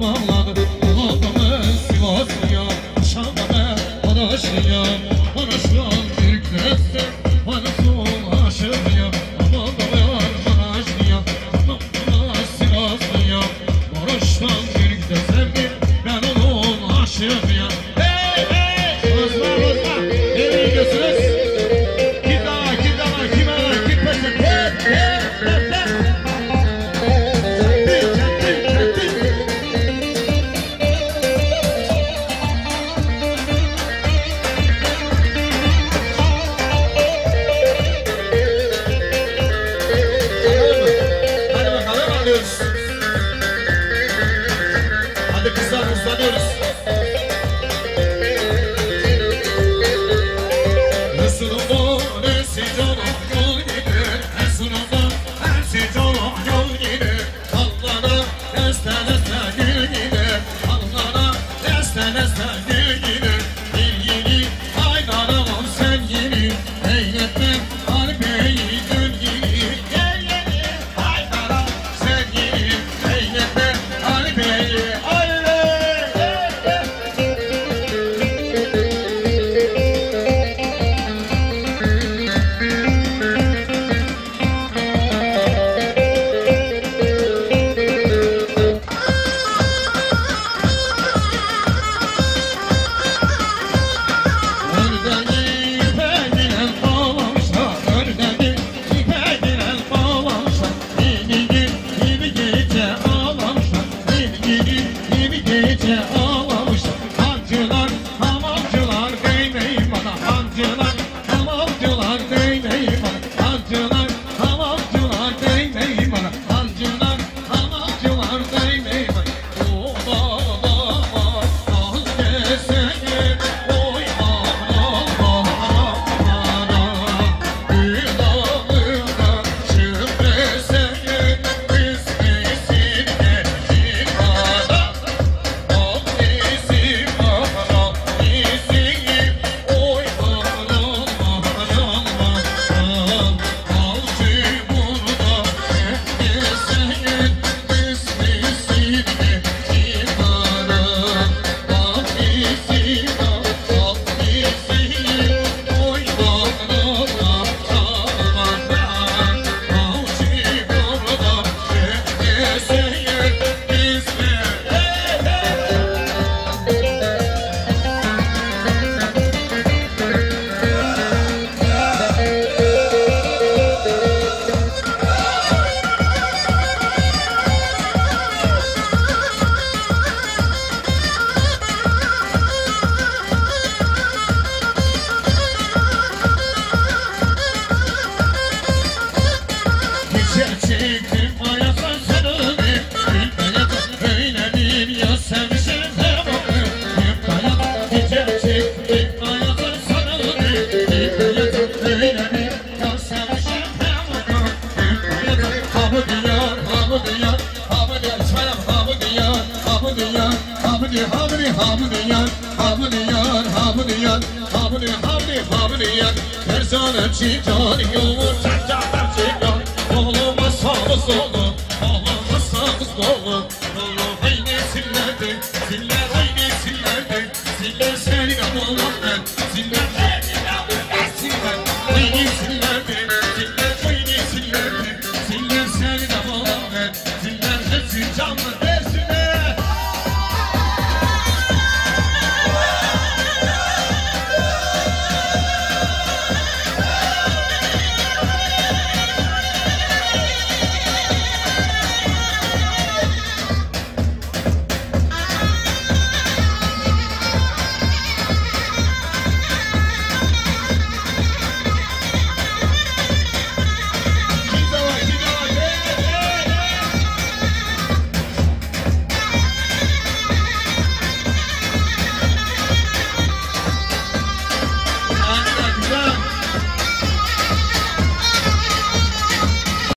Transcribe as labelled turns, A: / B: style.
A: Mama. Nesta, nesta, gül gider Hallara nesta, nesta, gül gider Terzane çiğcan yolur Çarçalar